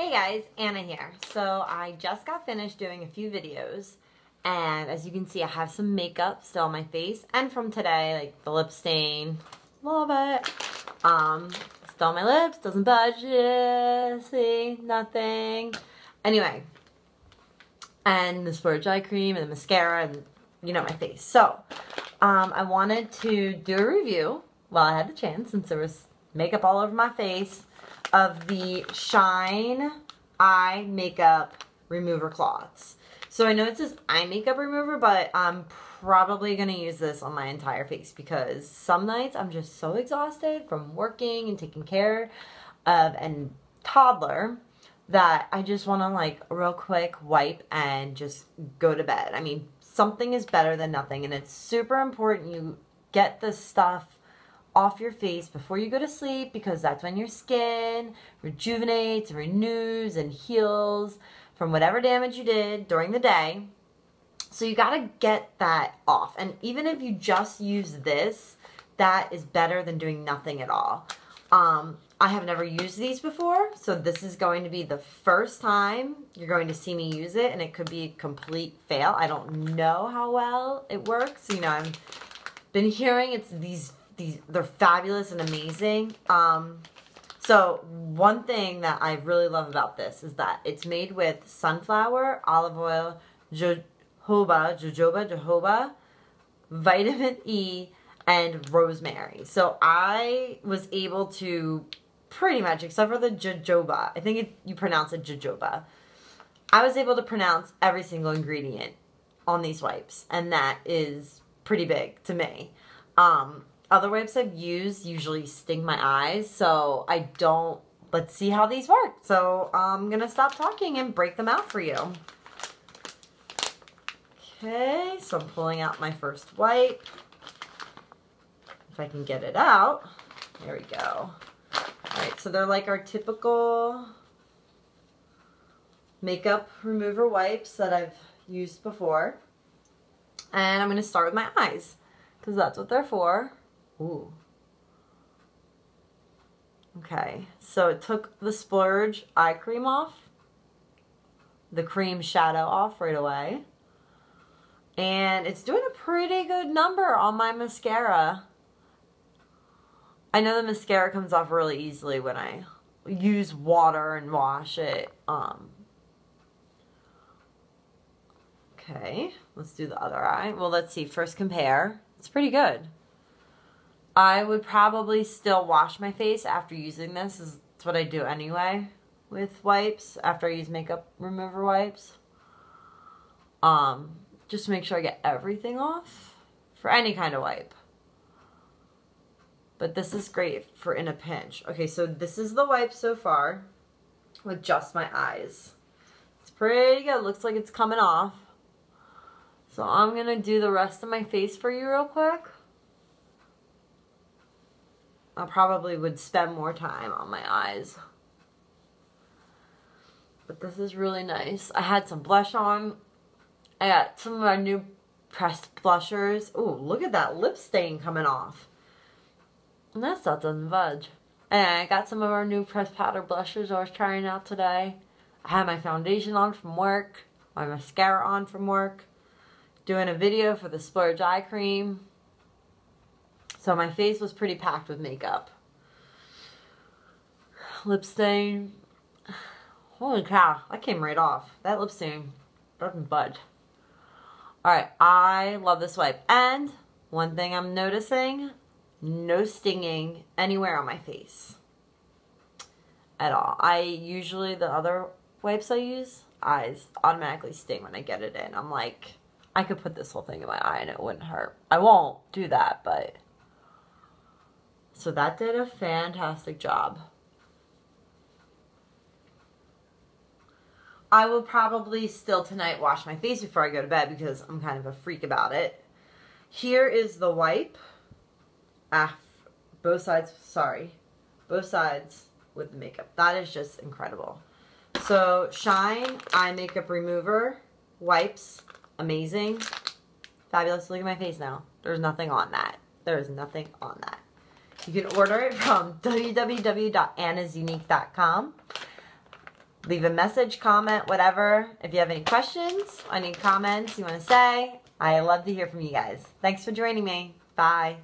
Hey guys, Anna here. So I just got finished doing a few videos and as you can see I have some makeup still on my face and from today like the lip stain, love it. Um, still on my lips, doesn't budge, yeah, see, nothing. Anyway, and the Splurge Eye Cream and the mascara and you know my face. So um, I wanted to do a review while I had the chance since there was makeup all over my face of the Shine Eye Makeup Remover Cloths. So I know it says eye makeup remover, but I'm probably going to use this on my entire face because some nights I'm just so exhausted from working and taking care of a toddler that I just want to like real quick wipe and just go to bed. I mean, something is better than nothing and it's super important you get the stuff off your face before you go to sleep because that's when your skin rejuvenates renews and heals from whatever damage you did during the day. So you got to get that off. And even if you just use this, that is better than doing nothing at all. Um, I have never used these before, so this is going to be the first time you're going to see me use it, and it could be a complete fail. I don't know how well it works. You know, I've been hearing it's these these they're fabulous and amazing. Um, so one thing that I really love about this is that it's made with sunflower, olive oil, jojoba, jojoba, jojoba, vitamin E, and rosemary. So I was able to pretty much, except for the jojoba, I think it, you pronounce it jojoba, I was able to pronounce every single ingredient on these wipes, and that is pretty big to me. Um, other wipes I've used usually sting my eyes, so I don't, let's see how these work. So I'm to stop talking and break them out for you. Okay, so I'm pulling out my first wipe. If I can get it out. There we go. Alright, so they're like our typical makeup remover wipes that I've used before. And I'm to start with my eyes because that's what they're for. Ooh. Okay, so it took the Splurge eye cream off, the cream shadow off right away. And it's doing a pretty good number on my mascara. I know the mascara comes off really easily when I use water and wash it. Um, okay, let's do the other eye. Well, let's see. First compare. It's pretty good. I would probably still wash my face after using this. That's what I do anyway with wipes after I use makeup remover wipes. Um, just to make sure I get everything off for any kind of wipe. But this is great for in a pinch. Okay, so this is the wipe so far with just my eyes. It's pretty good. Looks like it's coming off. So I'm going to do the rest of my face for you real quick. I probably would spend more time on my eyes. But this is really nice. I had some blush on. I got some of my new pressed blushers. Ooh, look at that lip stain coming off. And that stuff doesn't budge. And I got some of our new pressed powder blushers I was trying out today. I had my foundation on from work. My mascara on from work. Doing a video for the Splurge Eye Cream. So my face was pretty packed with makeup. Lip stain. Holy cow, that came right off. That lip stain doesn't budge. Alright, I love this wipe. And one thing I'm noticing, no stinging anywhere on my face. At all. I usually, the other wipes I use, eyes automatically sting when I get it in. I'm like, I could put this whole thing in my eye and it wouldn't hurt. I won't do that, but so that did a fantastic job. I will probably still tonight wash my face before I go to bed because I'm kind of a freak about it. Here is the wipe. Ah, both sides, sorry. Both sides with the makeup. That is just incredible. So, Shine Eye Makeup Remover wipes. Amazing. Fabulous. Look at my face now. There's nothing on that. There is nothing on that. You can order it from www.annasyounique.com. leave a message, comment, whatever. If you have any questions, any comments you want to say, I love to hear from you guys. Thanks for joining me. Bye.